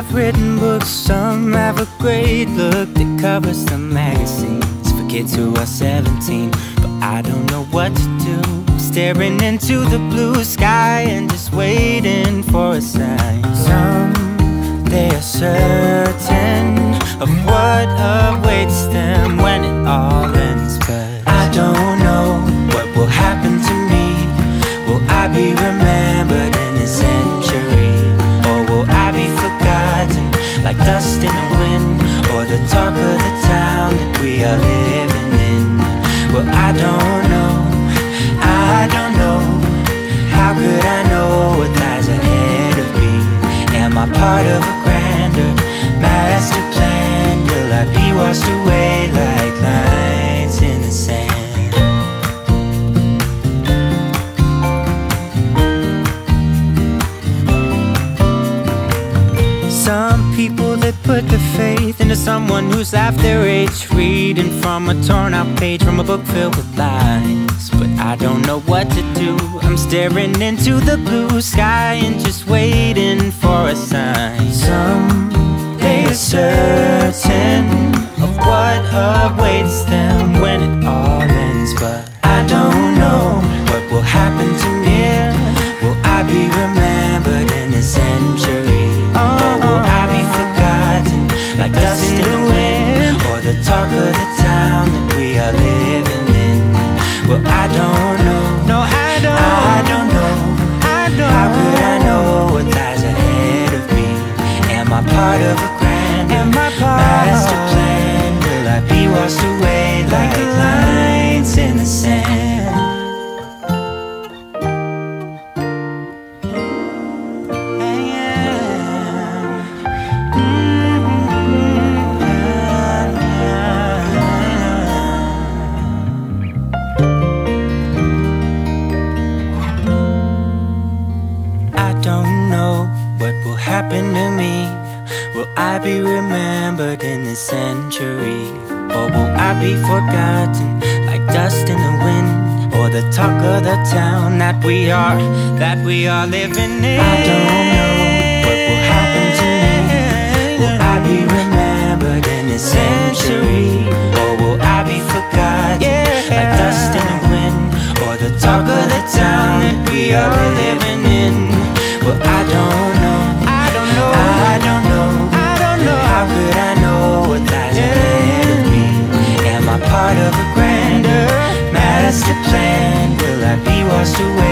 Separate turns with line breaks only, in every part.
Have written books, some have a great look that covers the magazines for kids who are 17. But I don't know what to do, staring into the blue sky and just waiting for a sign. Some they are certain of what awaits them when it all the talk of the town that we are living in? Well, I don't know, I don't know. How could I know what lies ahead of me? Am I part of a grander master plan? Will I be washed away faith into someone who's half their age. Reading from a torn out page from a book filled with lies. But I don't know what to do. I'm staring into the blue sky and just waiting for a sign. Some they are certain of what awaits them when it all the town that we are living in? Well, I don't know. No, I don't. I don't know. I don't. How could I know what lies ahead of me? Am I part of a grand Am I part master plan? Will I be washed away like lines in the sand? I be forgotten like dust in the wind? Or the talk of the town that we are, that we are living in? I don't know what will happen to me. Will I be remembered in this century? Or will I be forgotten like dust in the wind? Or the talk of the town that we are living Washed away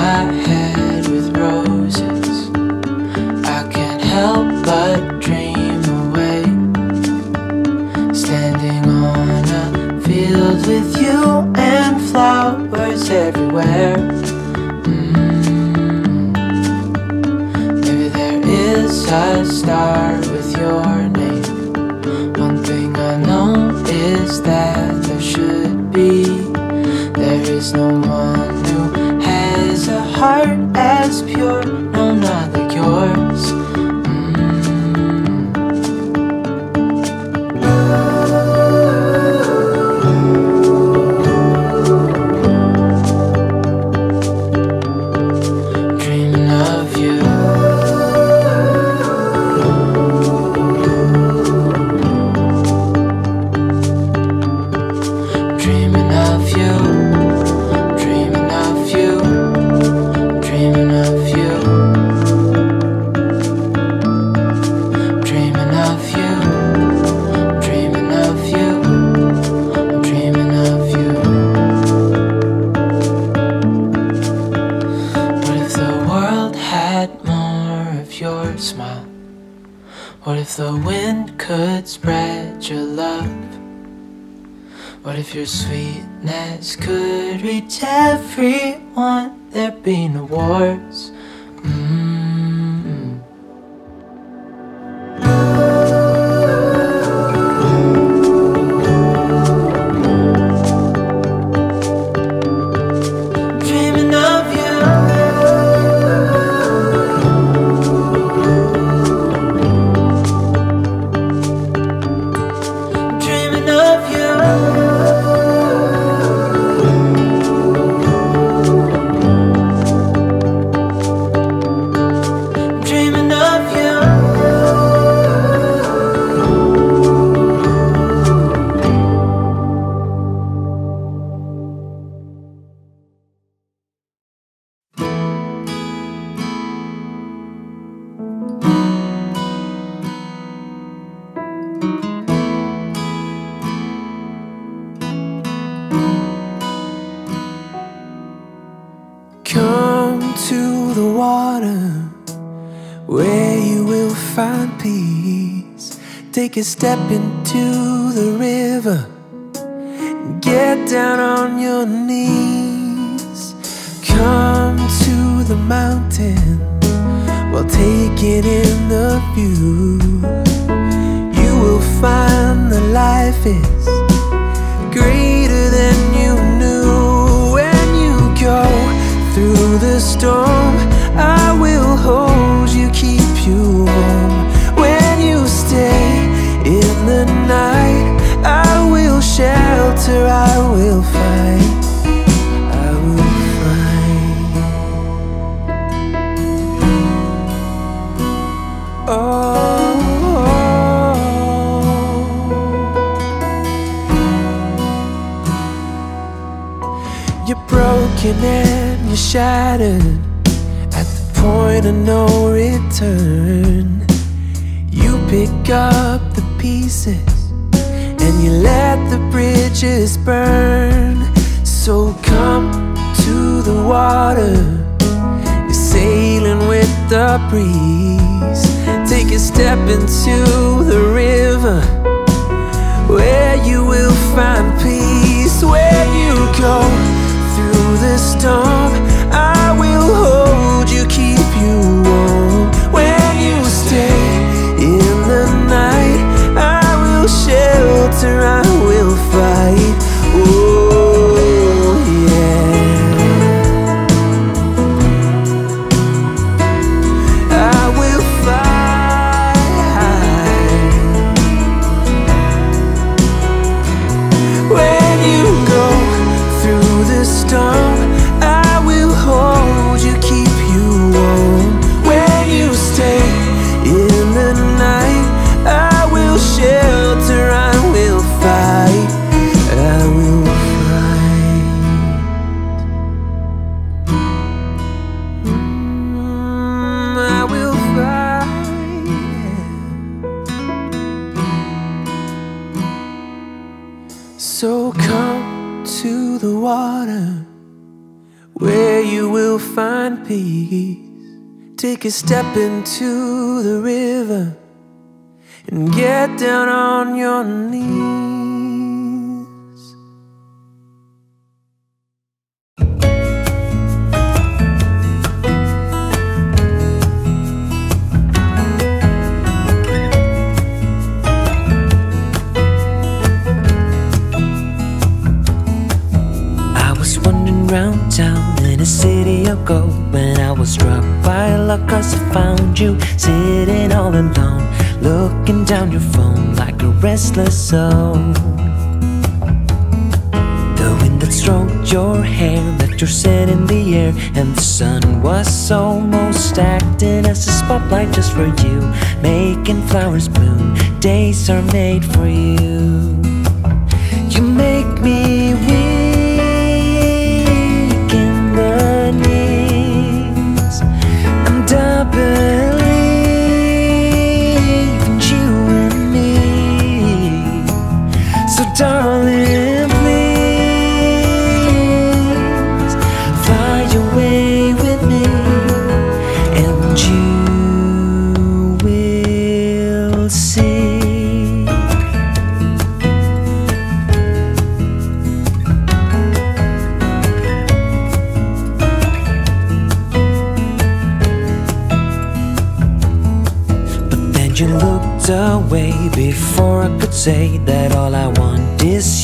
my
head with roses. I can't help but dream away. Standing on a field with you and flowers everywhere. Mm. Maybe there is a star with yours.
stepping A step into the river and get down on your knees.
I was wandering around town in a city of gold when was struck by luck cause I found you sitting all alone, looking down your phone like a restless soul. The wind that stroked your hair left your scent in the air, and the sun was almost acting as a spotlight just for you, making flowers bloom. Days are made for you. You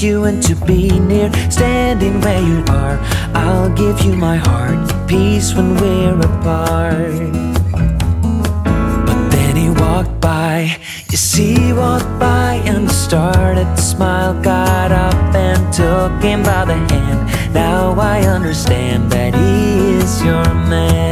you and to be near, standing where you are. I'll give you my heart, peace when we're apart. But then he walked by, you see, he walked by and started to smile. Got up and took him by the hand. Now I understand that he is your man.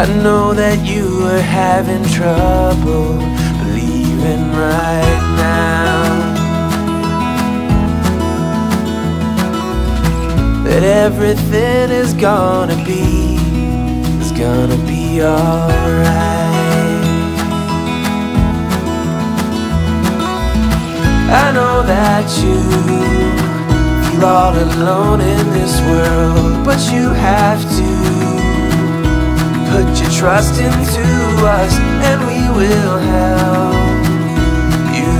I
know that you
are having trouble believing right now that everything is gonna be is gonna be alright. I know that you feel all alone in this world, but you have to put your trust into us, and we will help you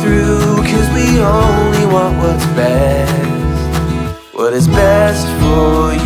through. Cause we only want what's best what is best for you.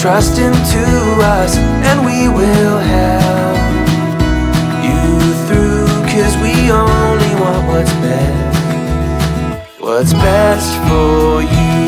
Trust into us, and we will help you through. Cause we only want what's best, what's best for you.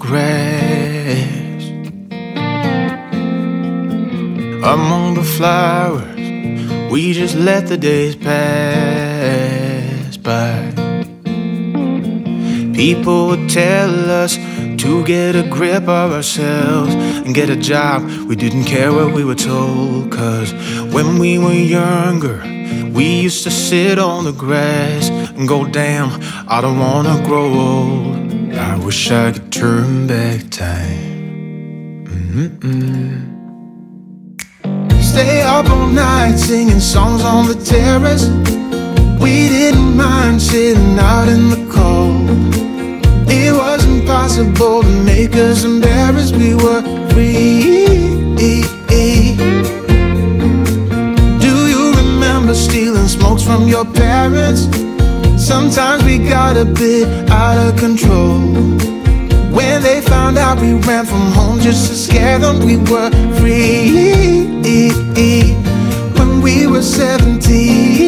Grass among the flowers. We just let the days pass by. People would tell us to get a grip of ourselves and get a job. We didn't care what we were told, cause when we were younger, we used to sit on the grass and go, damn, I don't wanna grow old. I wish I could turn back time. Mm-mm. Stay up all night singing songs on the terrace. We didn't mind sitting out in the cold. It wasn't possible to make us embarrassed. We were free. Do you remember stealing smokes from your parents? Sometimes we got a bit out of control. When they found out we ran from home just to scare them, we were free. When we were 17.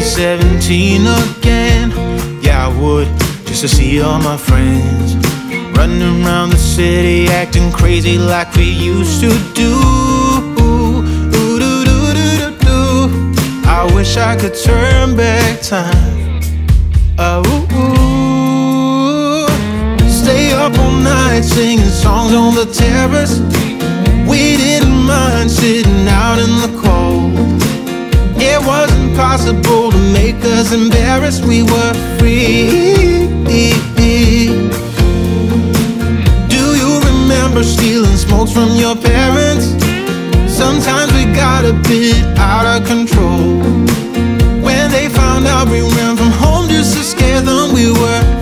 Be 17 again, yeah, I would, just to see all my friends. Running around the city, acting crazy like we used to do. I wish I could turn back time. Oh, stay up all night singing songs on the terrace. We didn't mind sitting out in the cold. It wasn't possible to make us embarrassed. We were free. Do you remember stealing smokes from your parents? Sometimes we got a bit out of control. When they found out we ran from home just to scare them, we were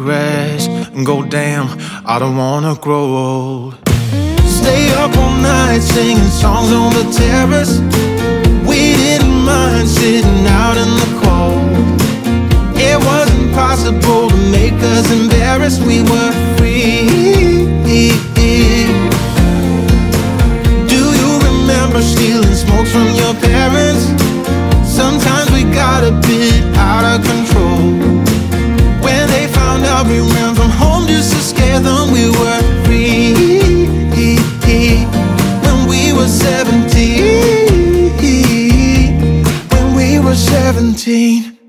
grass and go, damn, I don't wanna grow old. Stay up all night singing songs on the terrace. We didn't mind sitting out in the cold. It wasn't possible to make us embarrassed, we were free. Do you remember stealing smokes from your parents? Sometimes we got a bit out of control. We ran from home just to scare them, we were free. When we were 17. When we were 17.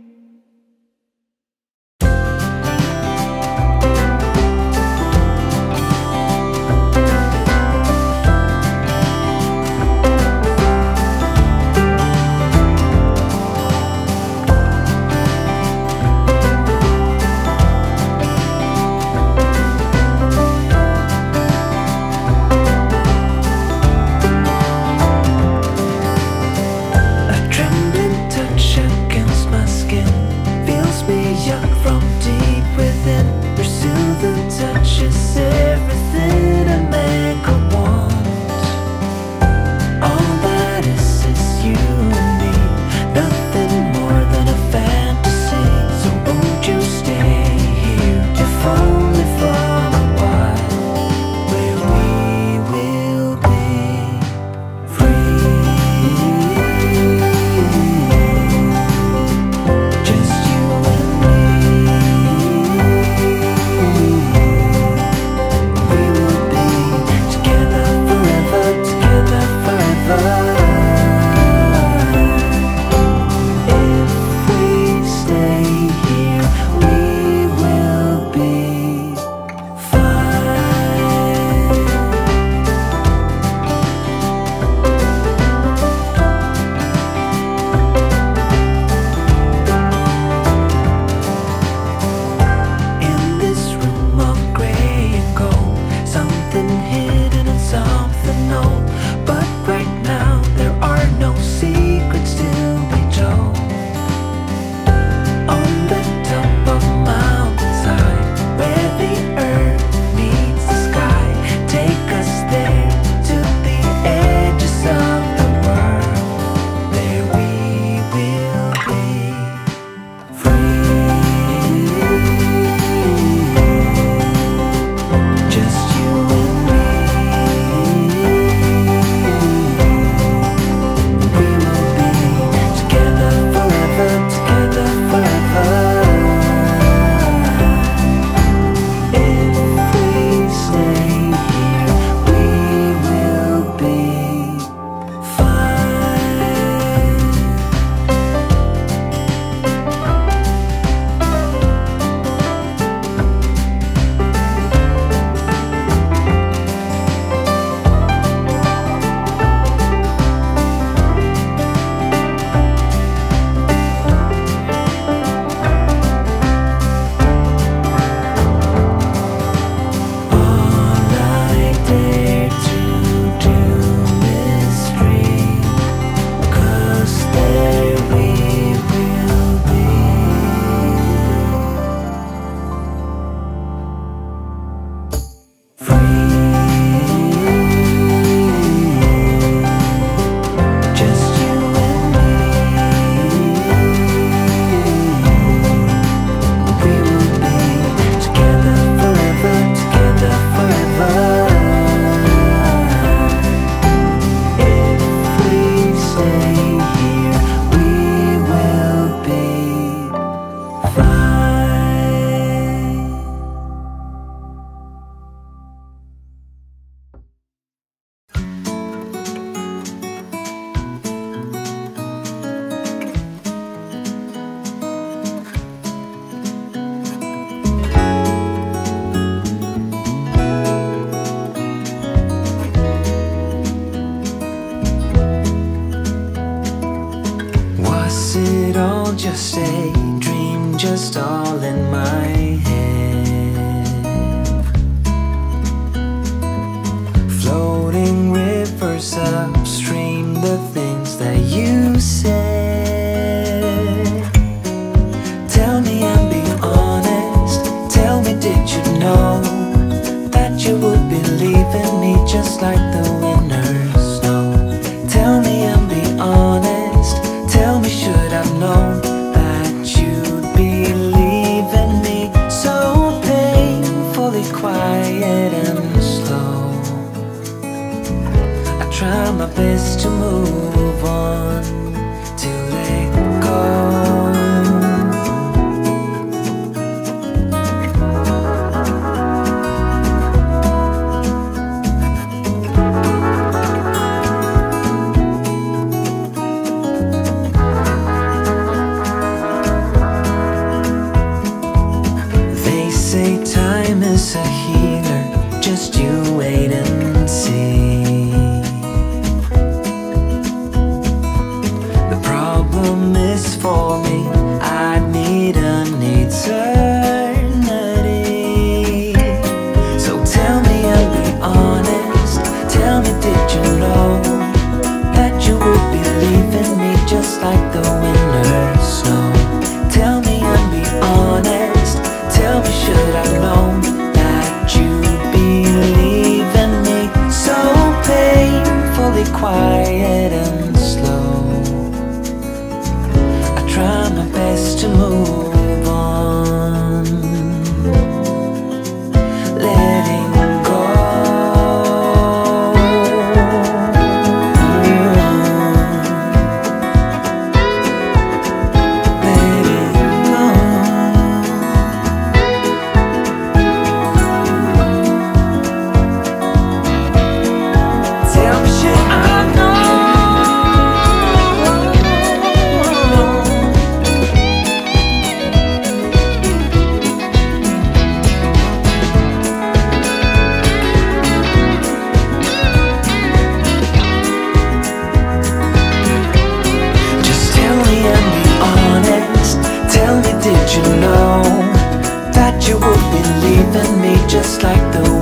You would be leaving me just like the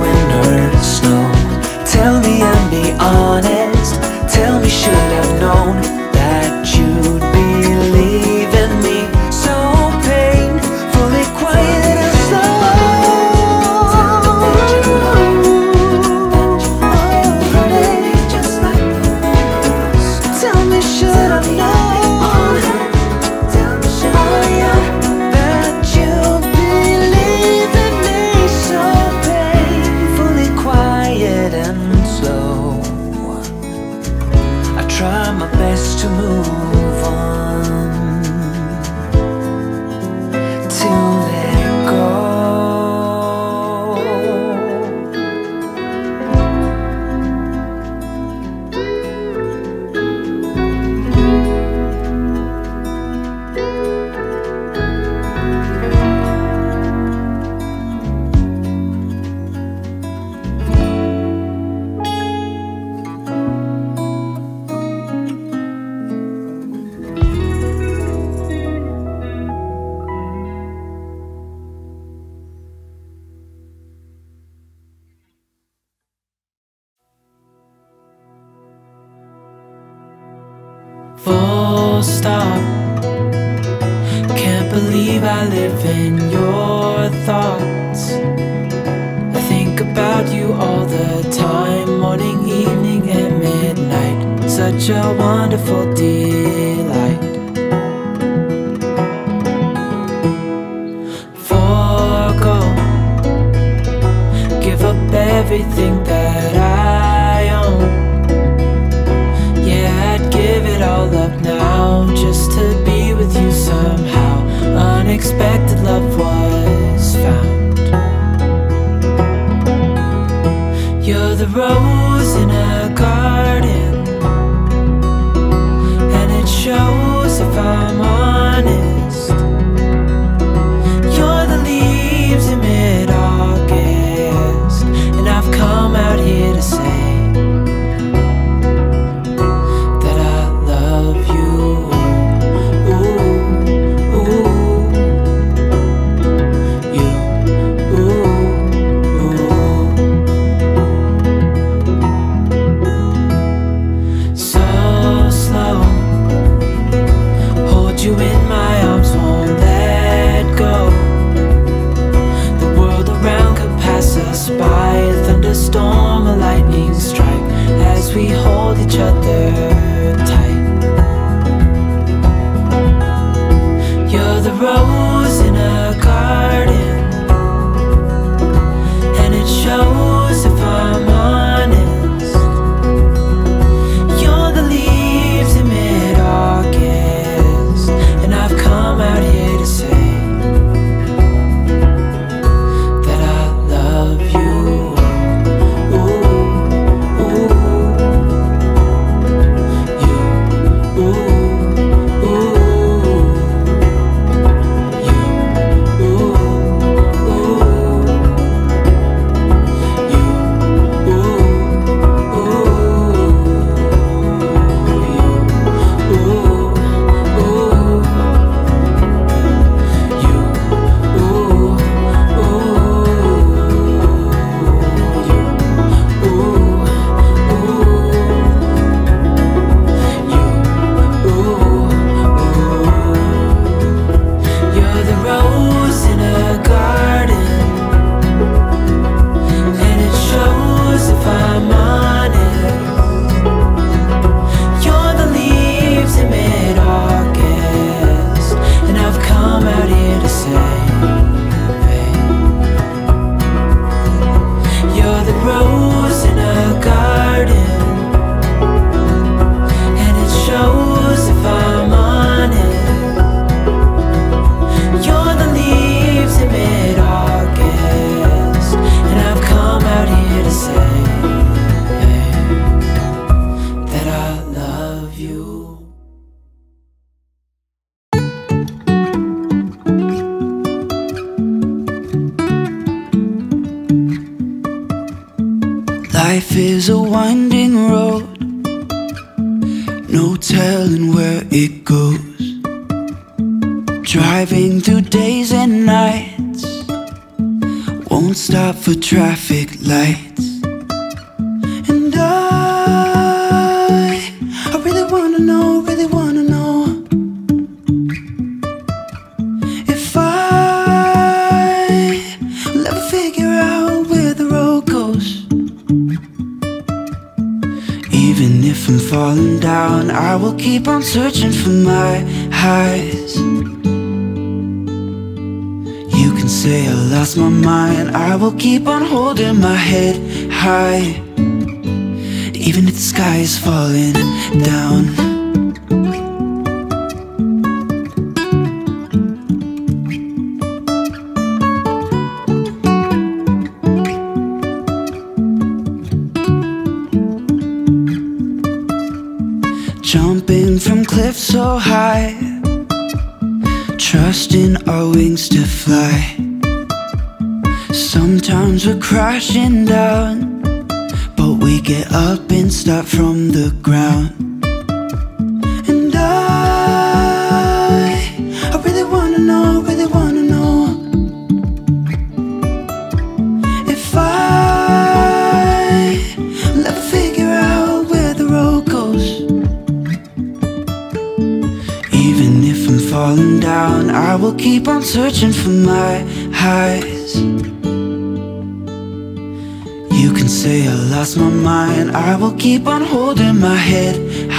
the
road. will keep on holding my head high. Even if the sky is falling down.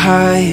high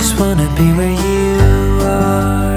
just wanna be where you are.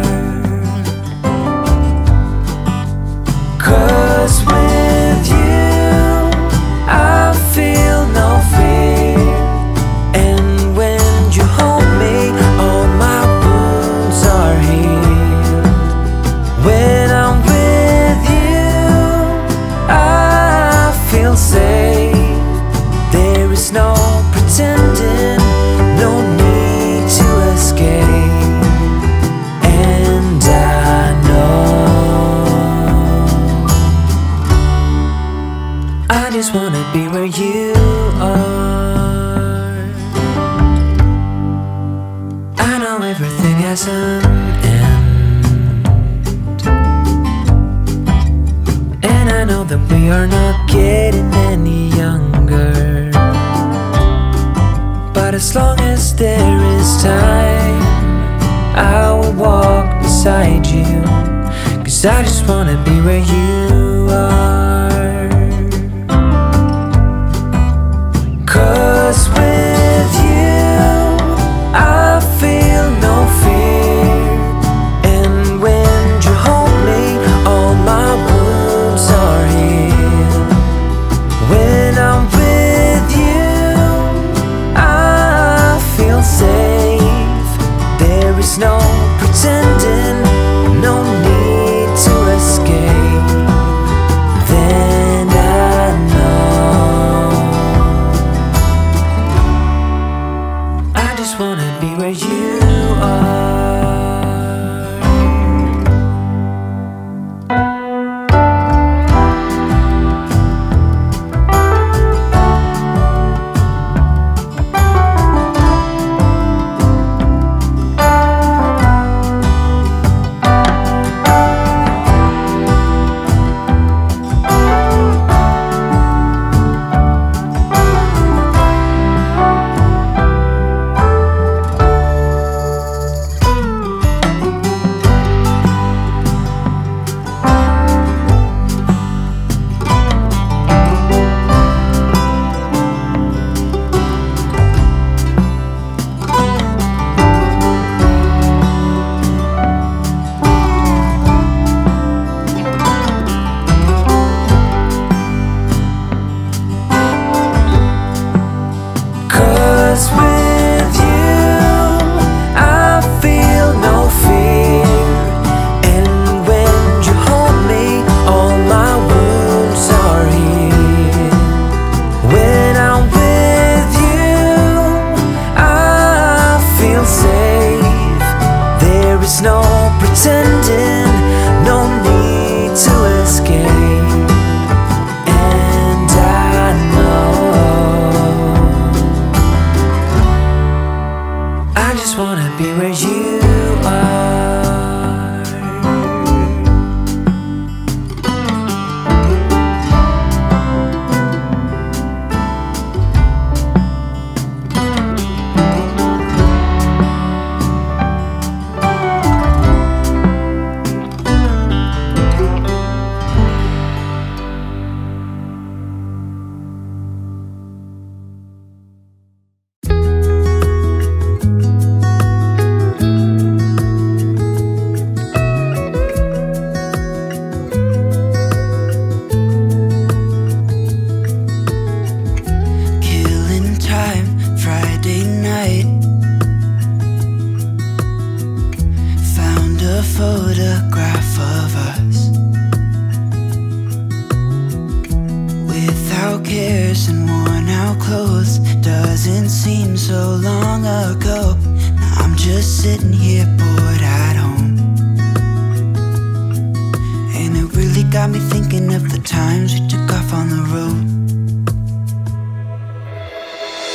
got me thinking of the times we took off on the road.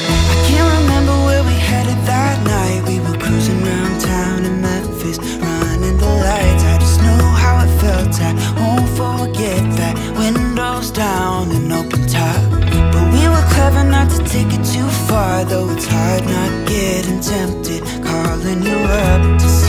I can't remember where we headed that night. We were cruising around town in Memphis Running the lights. I just know how it felt. I won't forget that Windows down and open top. But we were clever not to take it too far Though it's hard not getting tempted Calling you up to see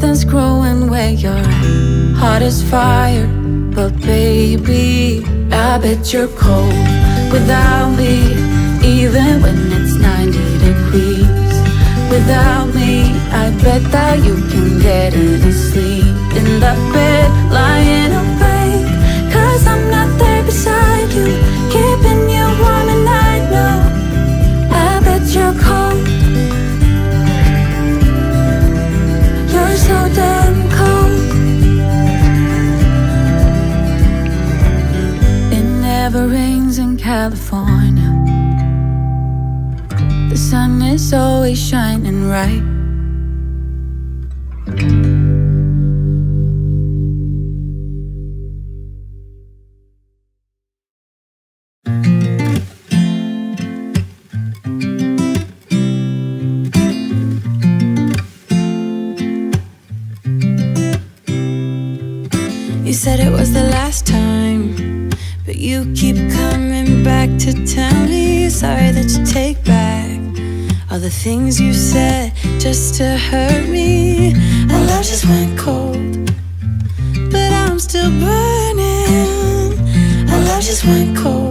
Something's growing where your heart is fire. But baby, I bet you're cold without me Even when it's 90 degrees. Without me, I bet that you can get any sleep. In the bed, lying never rains in California. The sun is always shining
right. things you said just to hurt me. Our love just went cold, but I'm still burning. Our love just went cold.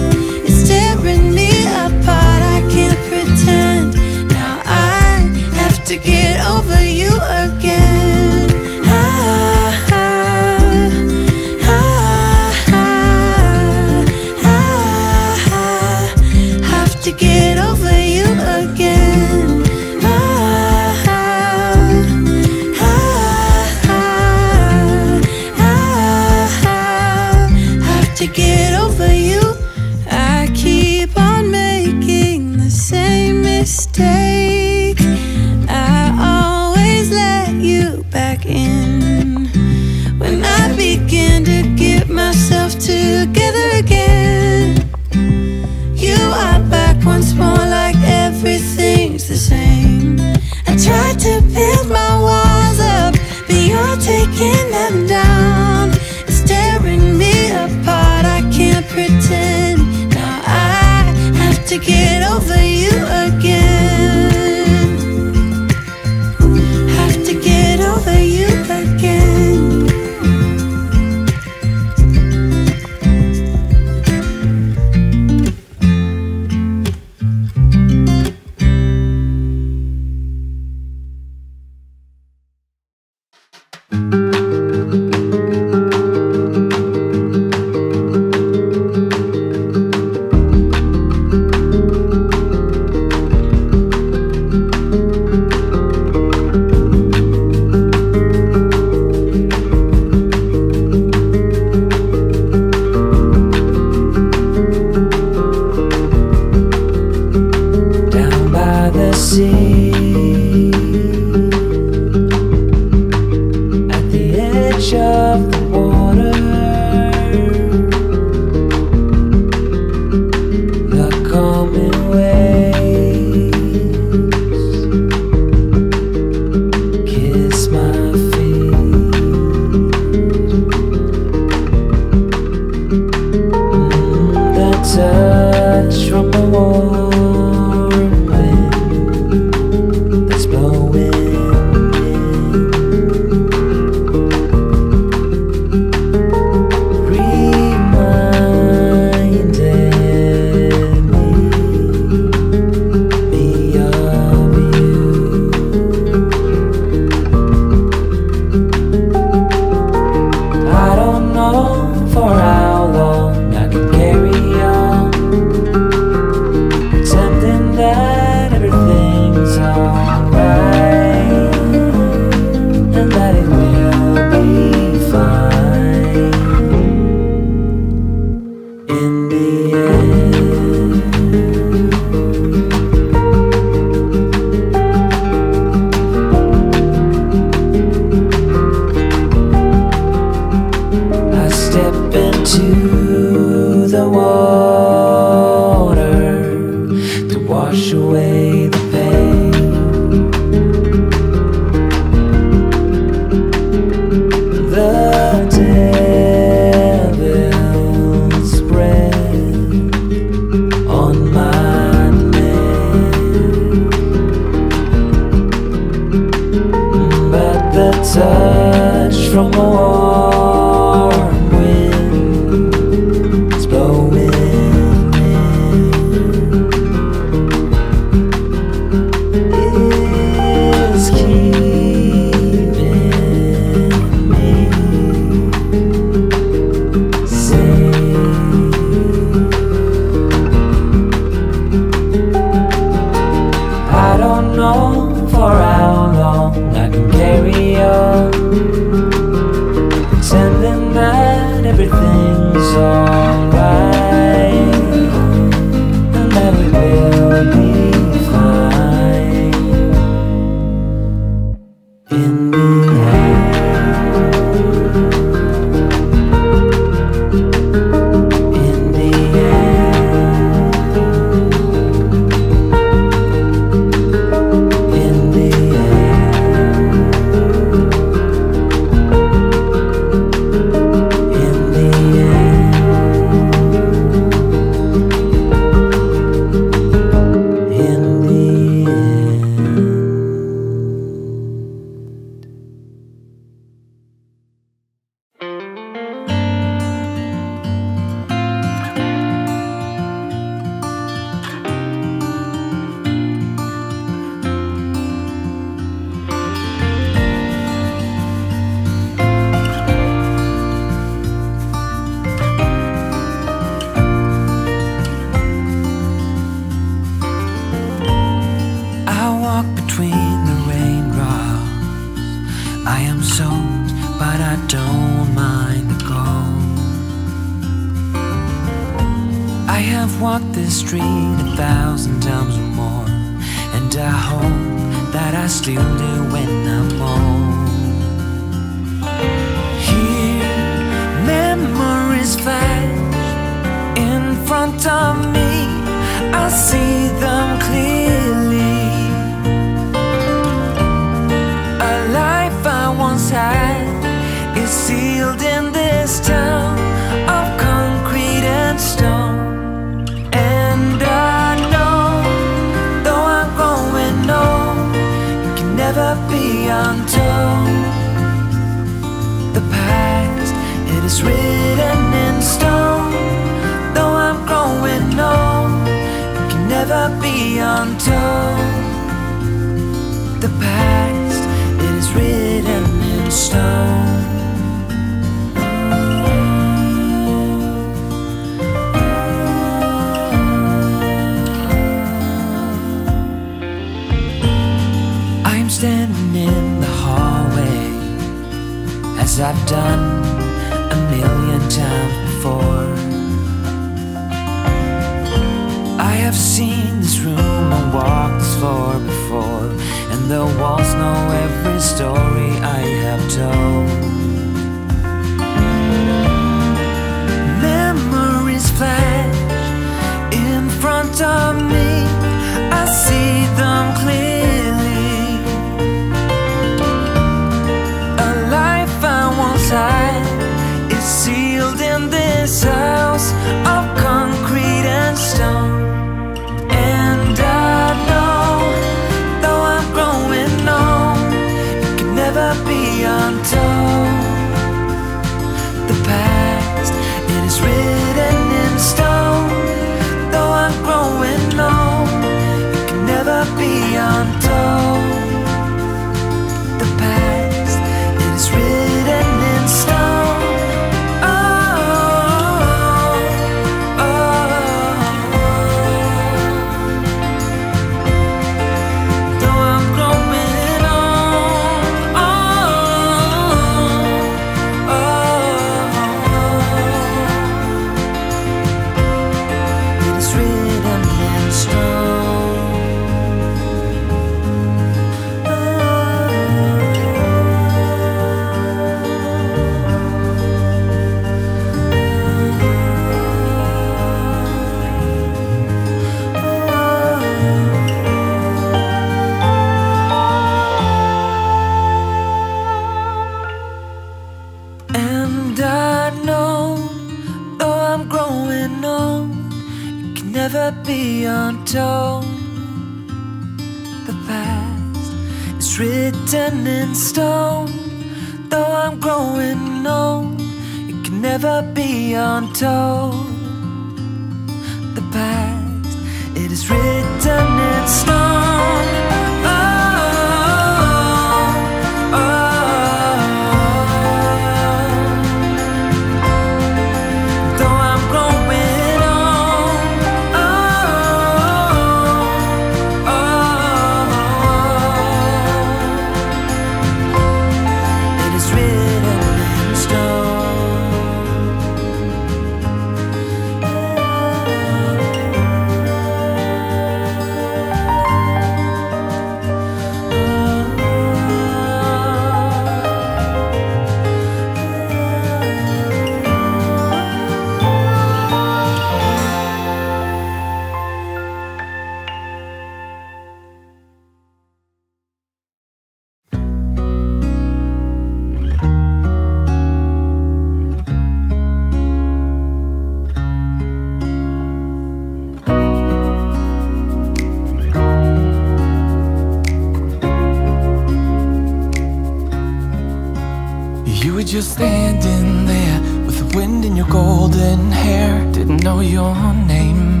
you're
standing there With the wind in your golden hair. Didn't know your name.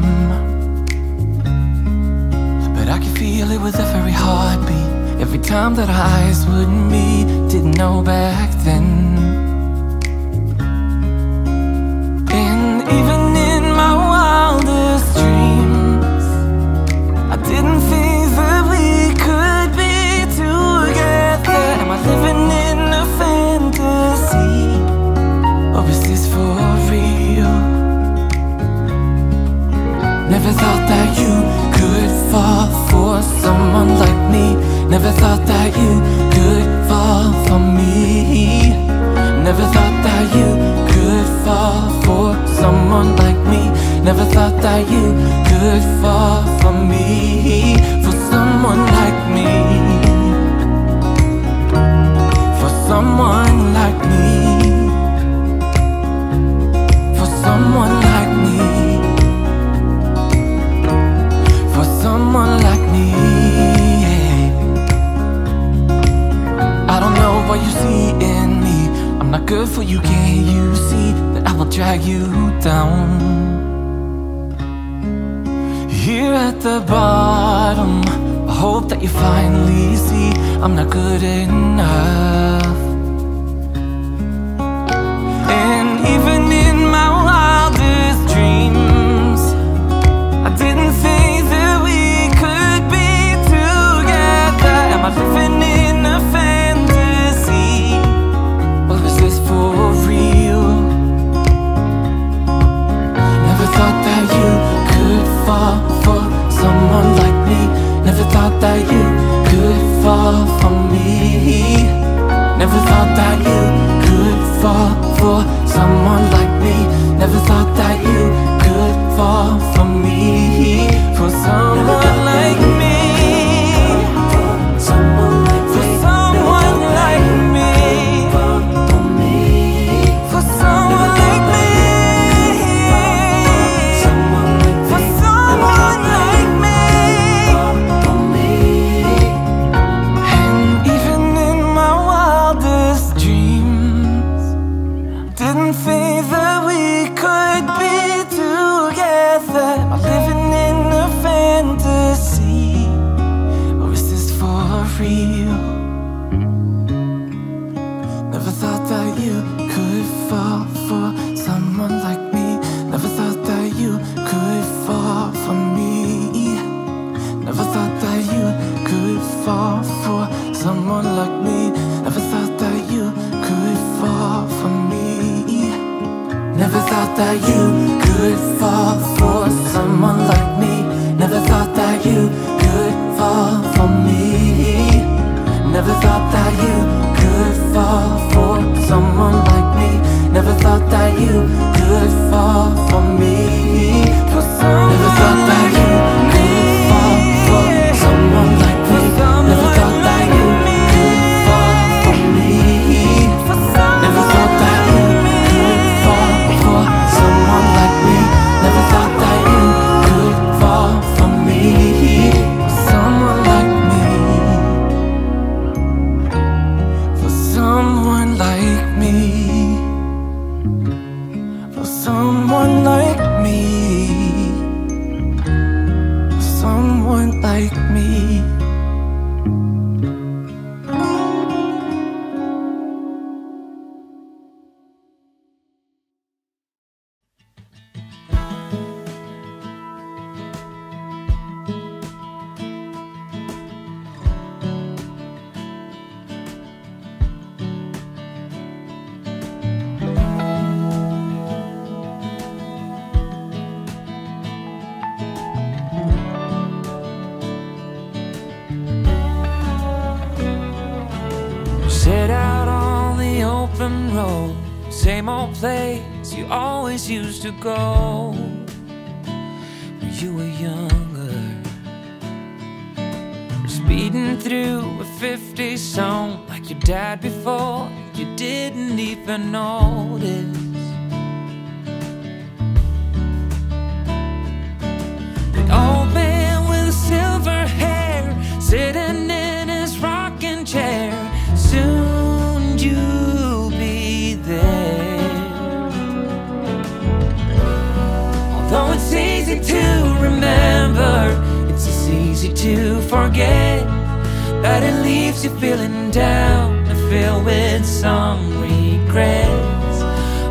But I could feel it with every heartbeat. Every time that our eyes would meet Didn't know back then. Never thought that you could fall for someone like me. Never thought that you could fall for me. Never thought that you could fall for someone like me. Never thought that you could fall for me For someone like me. For someone like me. For someone like me. I don't know what you see in me. I'm not good for you, can't you see that I will drag you down? Here at the bottom, I hope that you finally see I'm not good enough. Thought that you could fall for me. Never thought that you could fall for someone like me. Never thought that you could fall for me. For someone like me.
You always used to go when you were younger. Speeding through a 50 song like your dad before, you didn't even notice. To forget that it leaves you feeling down and filled with some regrets.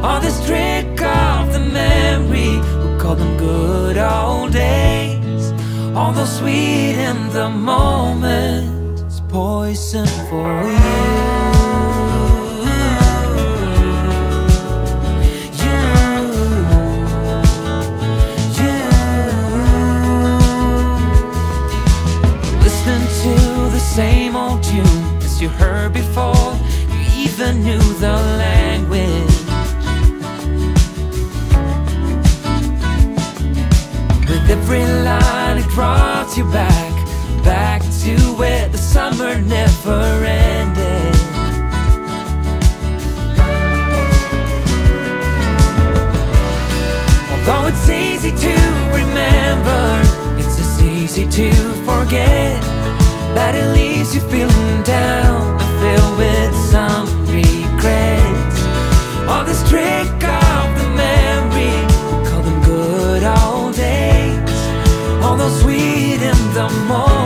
All this trick of the memory, we call them good old days. Although sweet in the moment, it's poison for you. you heard before you even knew the language. With every line, it brought you back, back to where the summer never ended. Although it's easy to remember, it's as easy to forget that it leaves you feeling down and filled with some regrets. All this trick of the memory, call them good old days. Although sweet in the moment,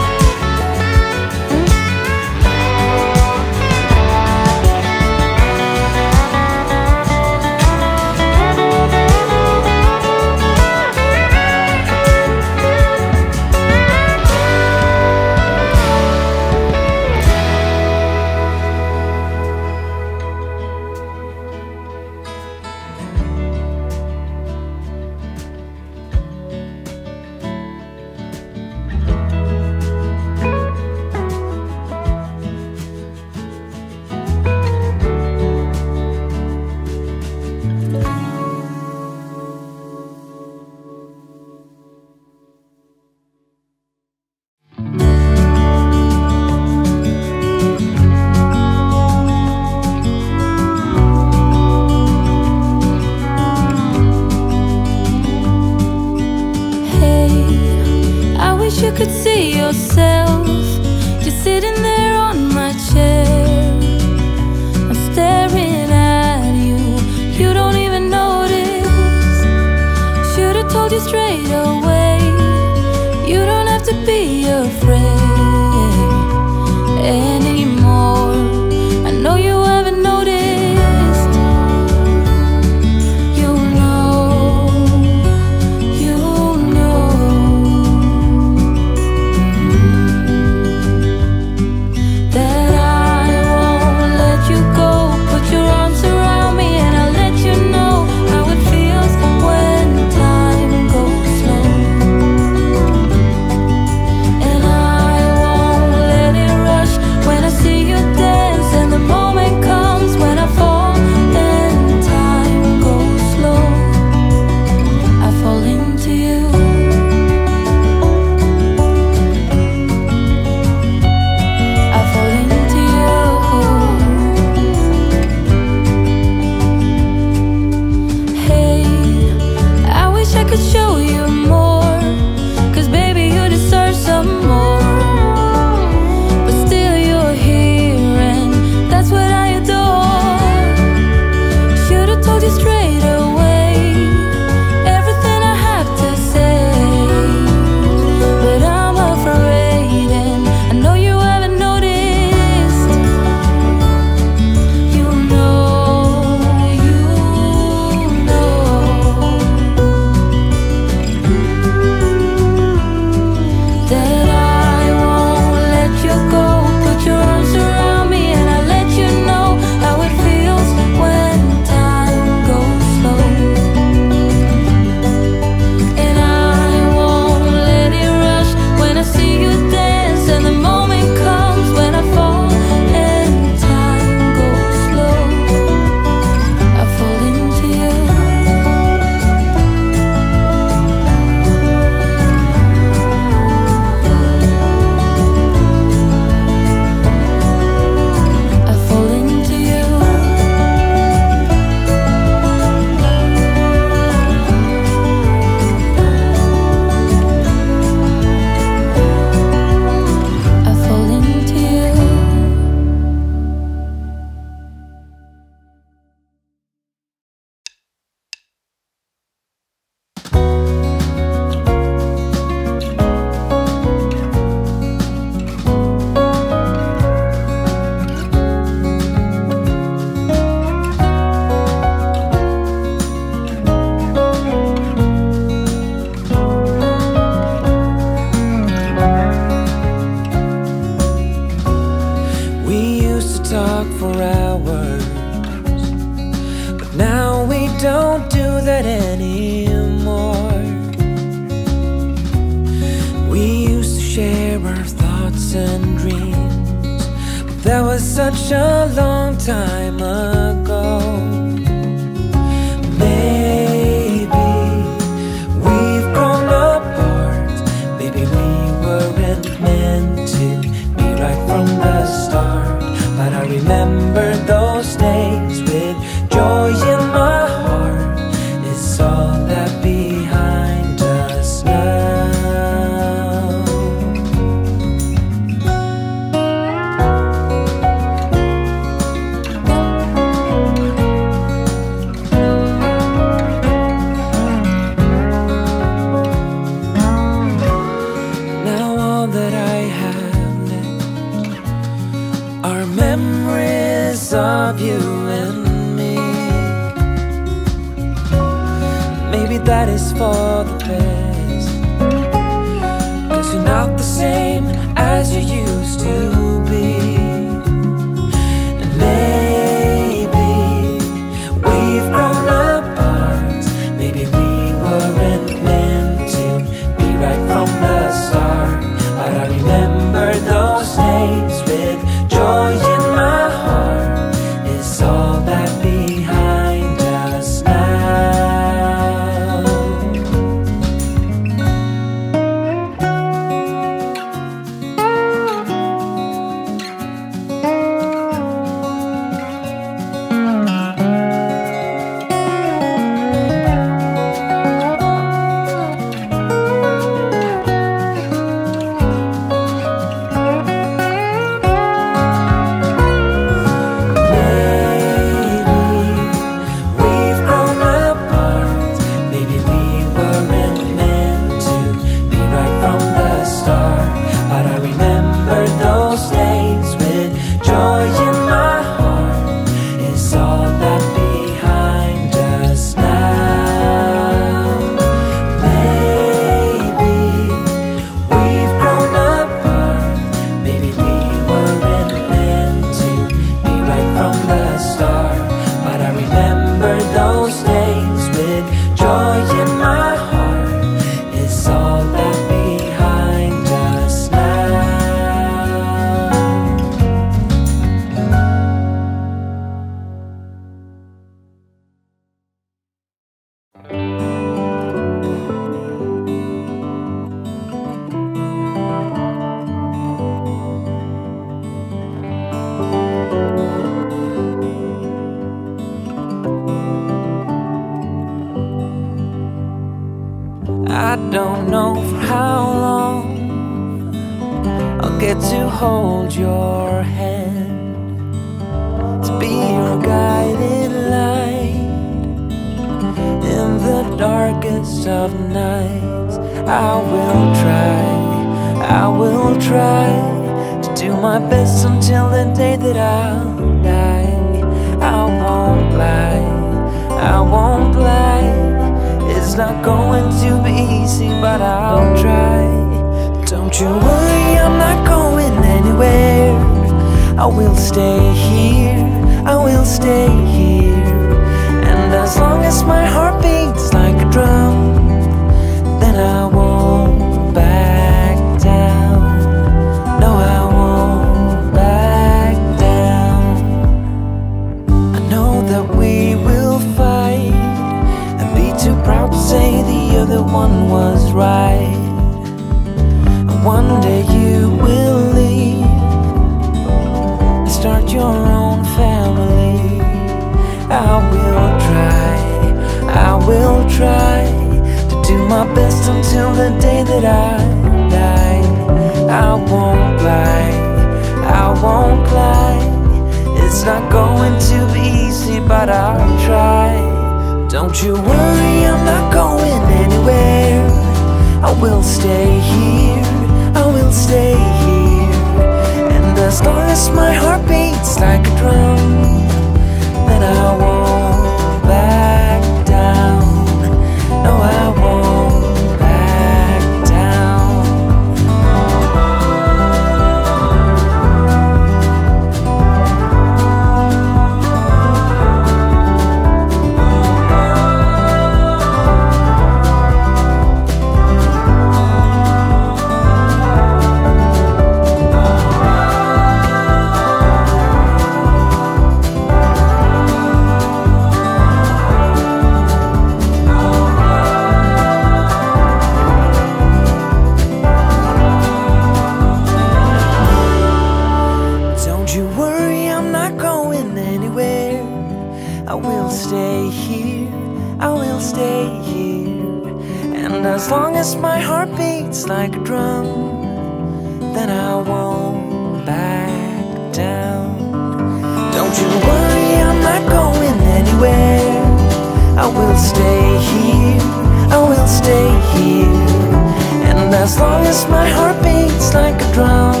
my heart beats like a drum.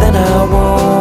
Then I won't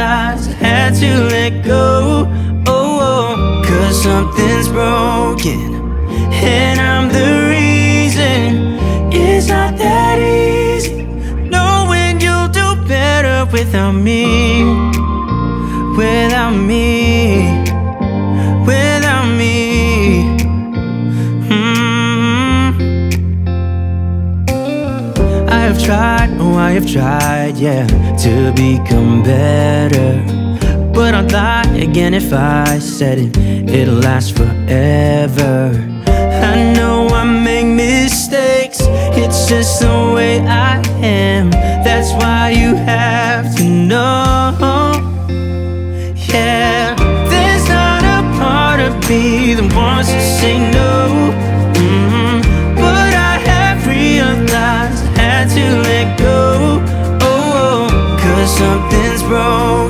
times I had to let go. Oh, oh, Cause something's broken And I'm the reason. It's not that easy Knowing you'll do better without me.
Without me. Without me. Mm -hmm. I've tried I have tried, yeah, to become better. But I'd lie again if I said it, it'll last forever. I know I make mistakes, it's just the way I am. That's why you have to know, yeah There's not a part of me that wants to say
no. broke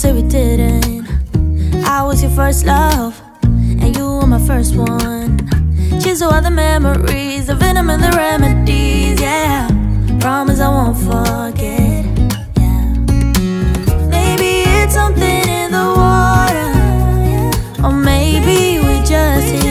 say we didn't. I was your first love, and you were my first one. Chisel all the memories, the venom and the remedies, yeah. Promise I won't forget, yeah. Maybe it's something in the water, or maybe we just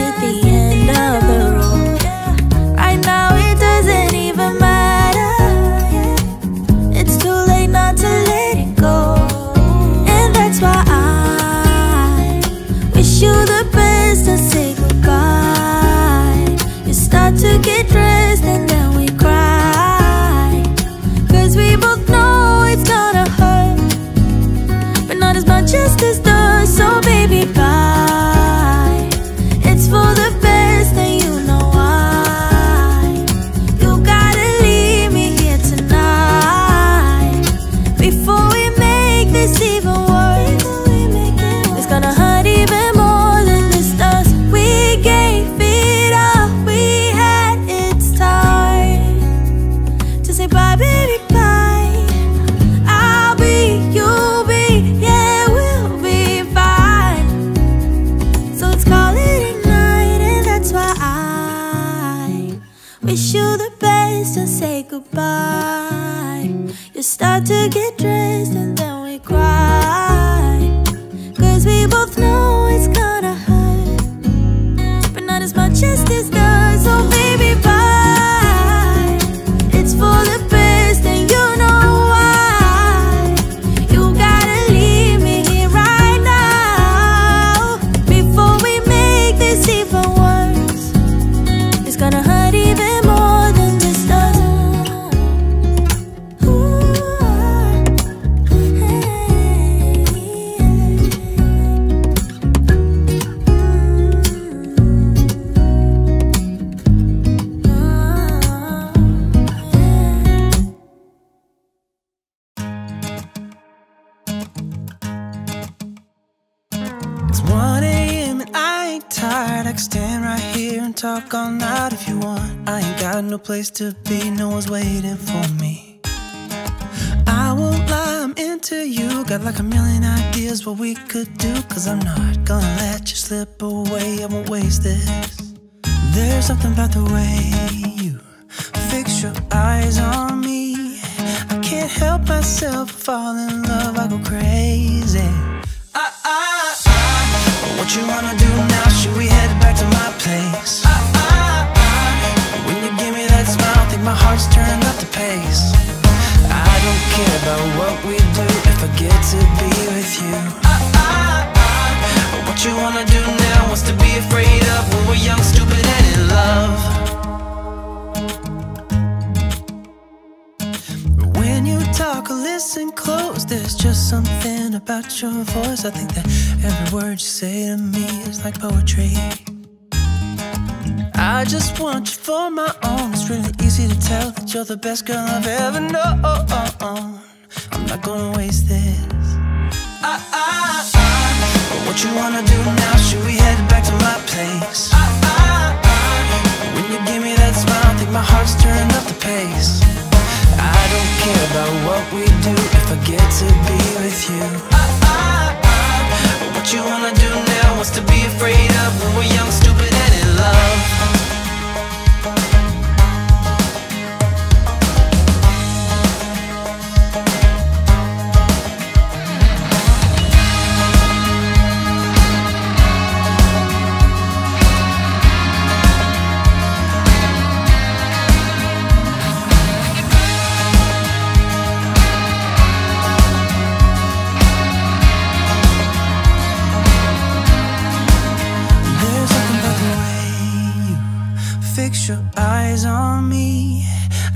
fix your eyes on me.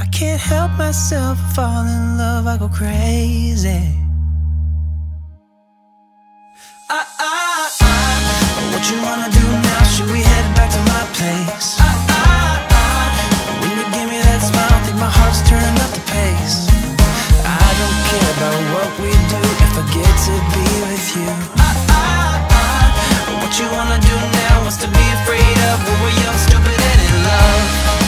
I can't help myself fall in love. I go crazy.
Ah, ah, ah. What you wanna do now? Should we head back to my place? Ah, ah, ah. When you give me that smile, I think my heart's turning up the pace. I don't care about what we do if I get to be with you. Ah, ah, ah. What you wanna do now? What's to be afraid of we're young, stupid, love?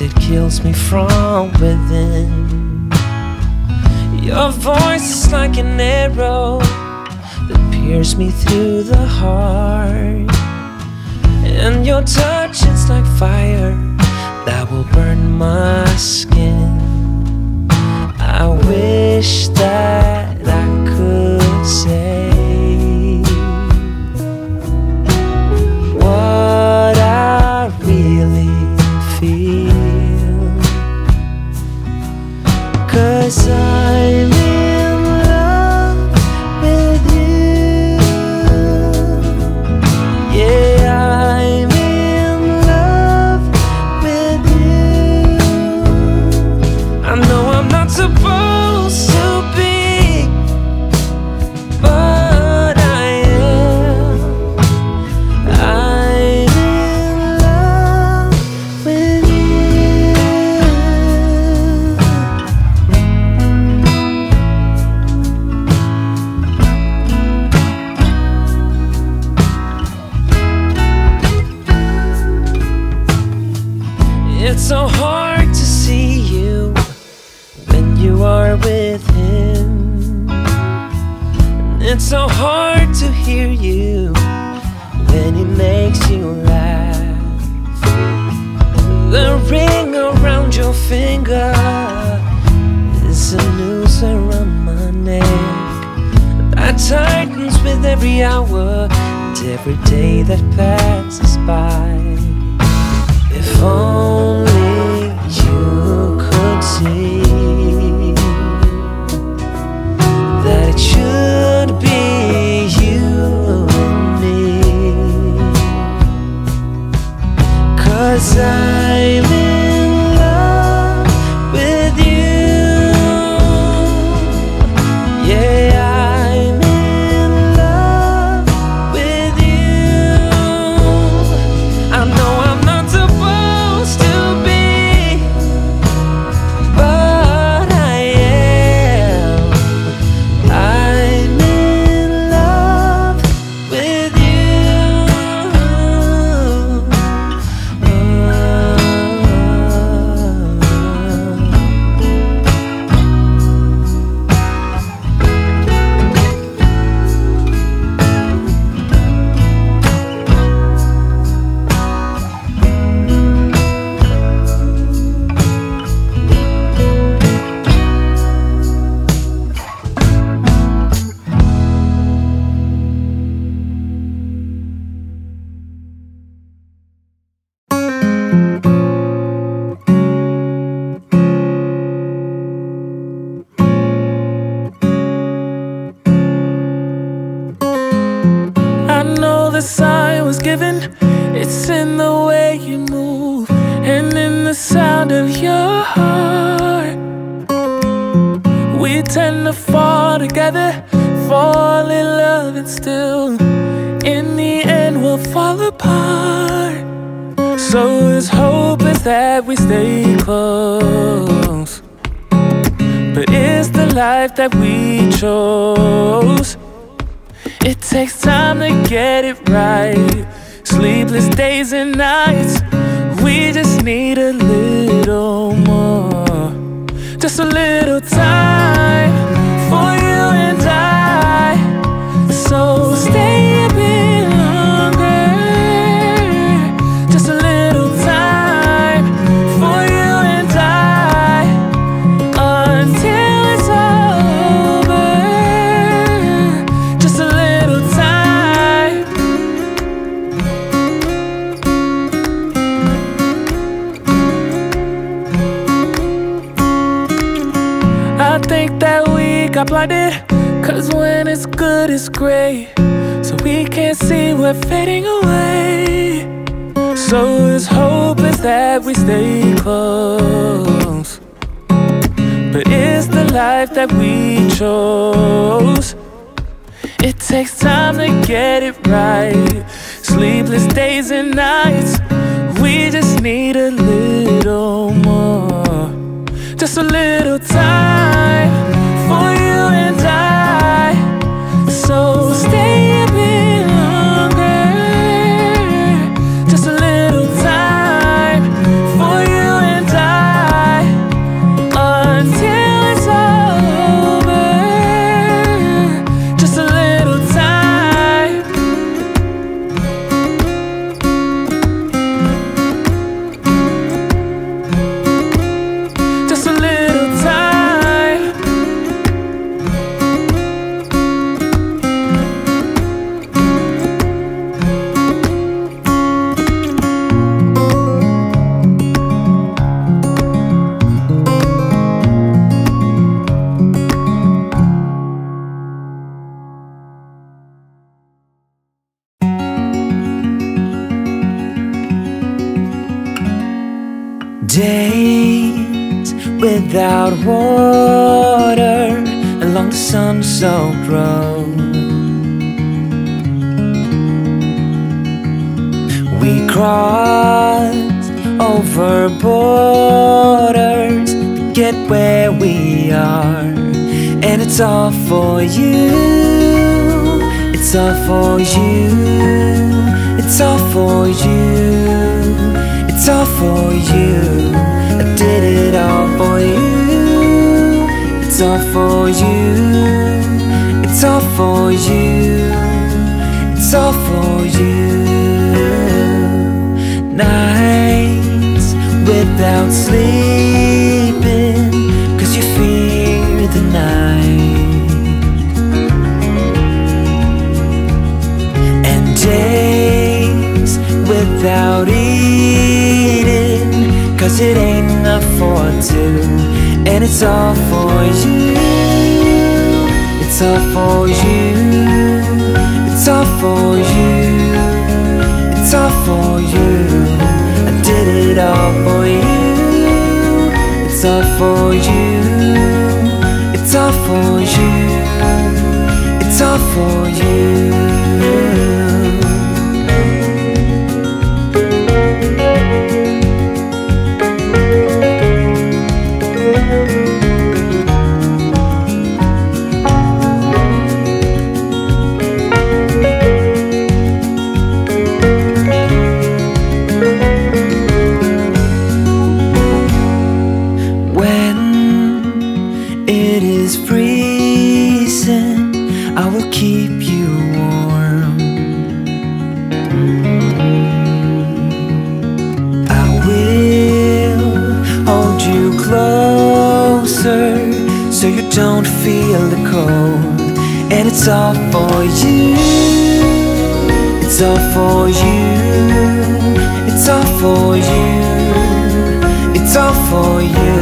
It kills me from within. Your voice is like an arrow that pierces me through the heart. And your touch is like fire that will burn my skin. I wish that I could say finger is a noose around my neck that tightens with every hour and every day that passes by. If only it all for you. It's all for you. It's all for you. It's all for you. for you.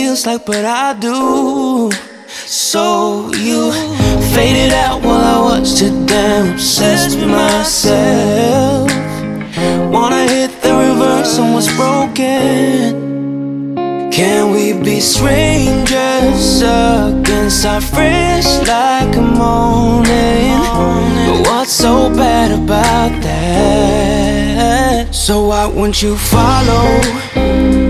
feels like, but I do. So you faded out while I was too damn obsessed with myself. Wanna hit the reverse on what's broken. Can we be strangers again? Start fresh like a morning. But what's so bad about that? So why won't you follow?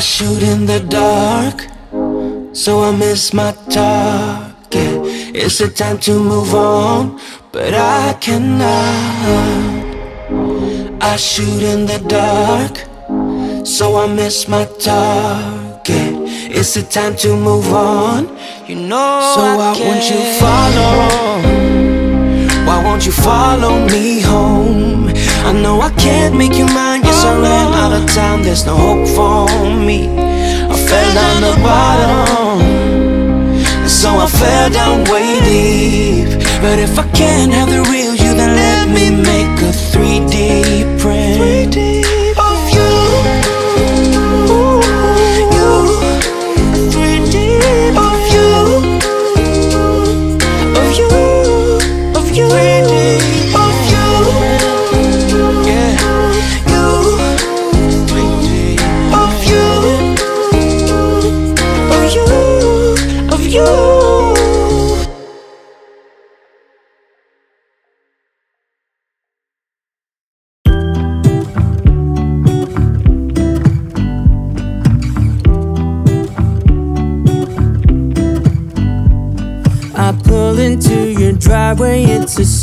I shoot in the dark, so I miss my target. It's the time to move on, but I cannot. I shoot in the dark, so I miss my target. It's the time to move on, you know. So why won't you follow? Why won't you follow me home? I know I can't make you mine. Ran out of time. There's no hope for me. I fell down the bottom. So I fell down way deep. But if I can't have the real you, then let me make a 3D print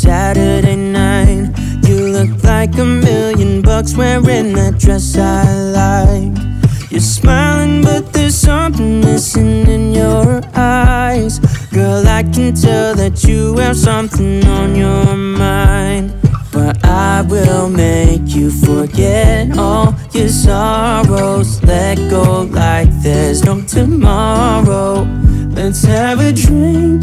Saturday night. You look like a million bucks wearing that dress I like. You're smiling, but there's something missing in your eyes. Girl, I can tell that you have something on your mind. But I will make you forget all your sorrows. Let go like there's no tomorrow. Let's have a drink,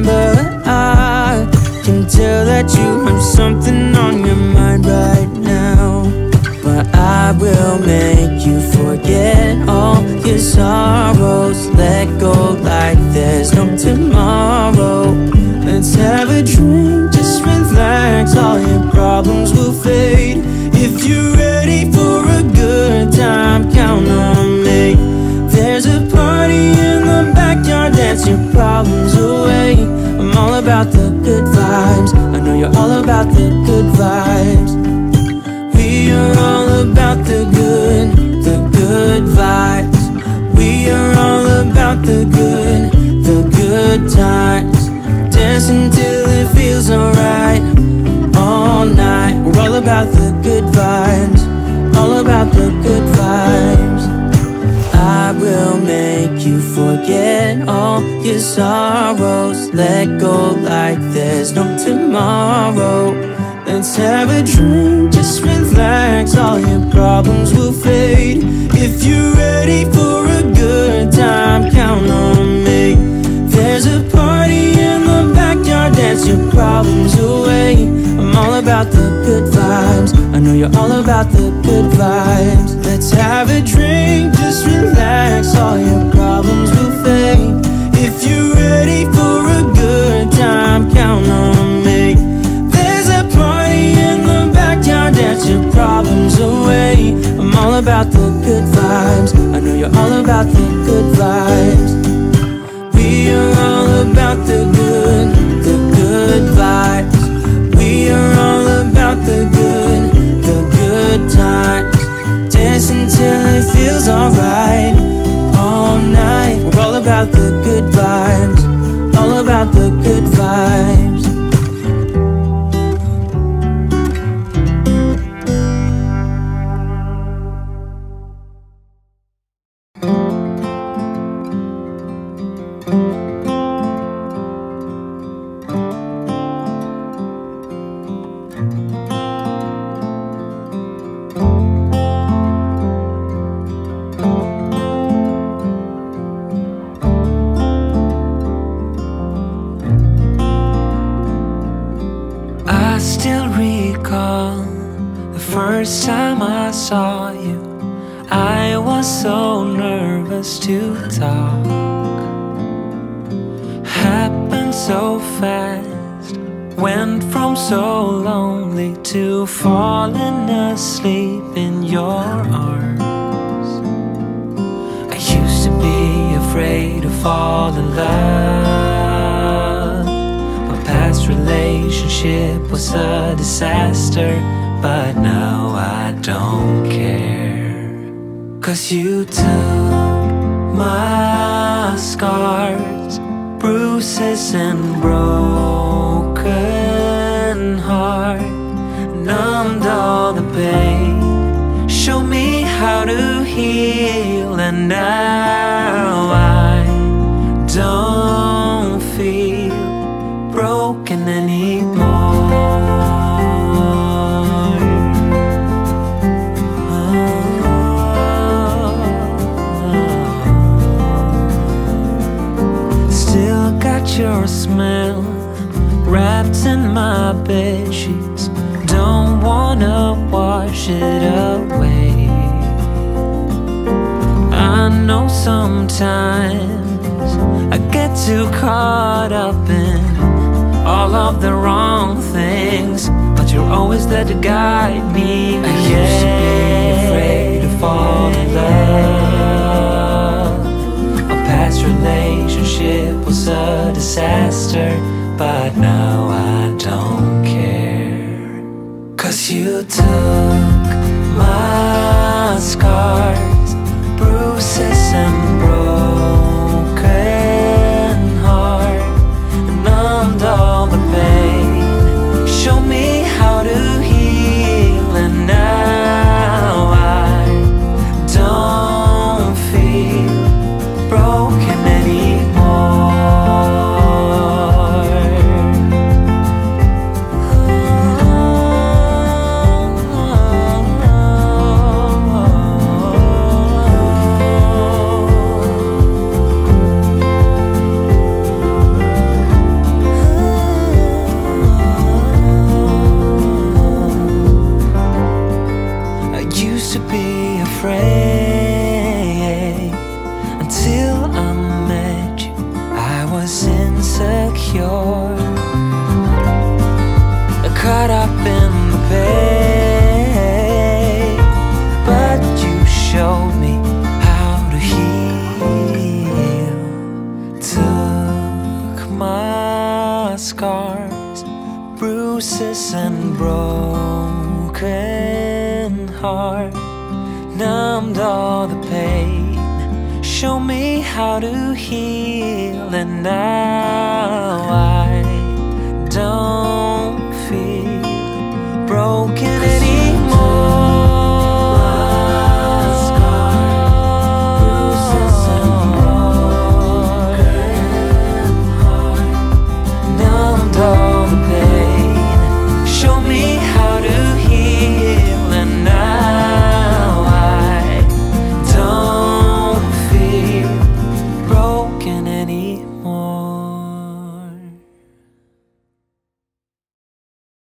time But I can tell that you have something on your mind right now. But I will make you forget all your sorrows. Let go like there's no tomorrow. Let's have a drink, just relax. All your problems will fade. If you're ready for a good time, count on dance your problems away. I'm all about the good vibes. I know you're all about the good vibes. We are all about the good, the good vibes. We are all about the good, the good times. Dance until it feels alright. All night, we're all about the good vibes. All about the good vibes. I will make you forget all your sorrows. Let go like there's no tomorrow. Let's have a drink, just relax. All your problems will fade. If you're ready for a good time, count on dance your problems away. I'm all about the good vibes. I know you're all about the good vibes. Let's have a drink, just relax. All your problems will fade. If you're ready for a good time, count on me. There's a party in the backyard, dance your problems away. I'm all about the good vibes. I know you're all about the good vibes. We are all about the good, good vibes. We are all about the good, the good times. Dance until it feels alright. All night, we're all about the good vibes.